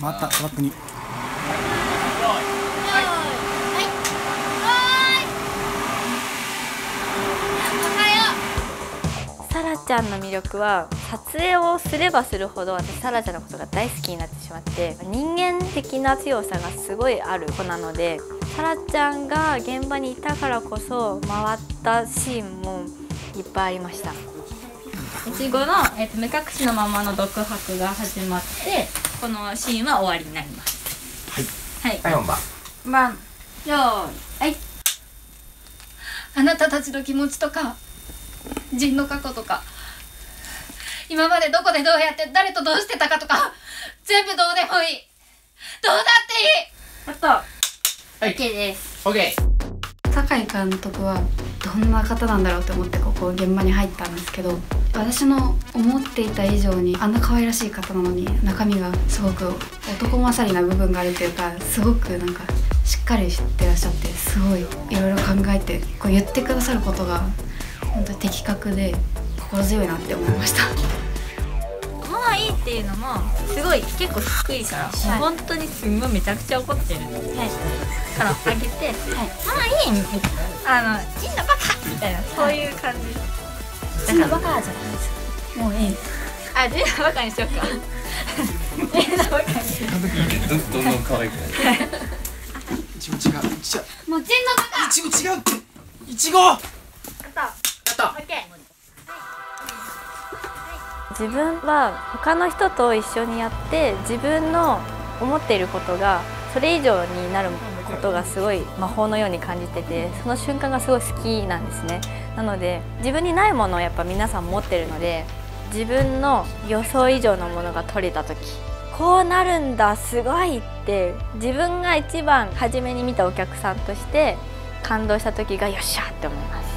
またトラックに。サラちゃんの魅力は撮影をすればするほど私サラちゃんのことが大好きになってしまって人間的な強さがすごいある子なのでサラちゃんが現場にいたからこそ回ったシーンもいっぱいありました。いちごの、えっと目隠しのままの独白が始まってこのシーンは終わりになります。はい。はい。4番番よーい。はいあなたたちの気持ちとか人の過去とか今までどこでどうやって誰とどうしてたかとか全部どうでもいい。どうだっていい。あとはい。OK です。オッケ酒井監督はどんな方なんだろうって思ってここ現場に入ったんですけど私の思っていた以上にあんな可愛らしい方なのに中身がすごく男勝りな部分があるというかすごくなんかしっかりしてらっしゃってすごいいろいろ考えてこう言ってくださることが本当に的確で心強いなって思いました。いいっていうのもすごい結構低いから、もう本当にすんごいめちゃくちゃ怒ってる、から上げて「はい、もういい」みたいな「あのいいのバカ!」みたいなそういう感じ、だからバカじゃないですもういいあジンのバカにしようか。ジンのバカにしよう。ーどどんどん可愛くなるい。ちご違う。いちう人のバカいちご違うって。いちごあとやった。オッケー自分は他の人と一緒にやって自分の思っていることがそれ以上になることがすごい魔法のように感じててその瞬間がすごい好きなんですね。なので自分にないものをやっぱ皆さん持ってるので自分の予想以上のものが取れた時こうなるんだすごいって自分が一番初めに見たお客さんとして感動した時がよっしゃって思います。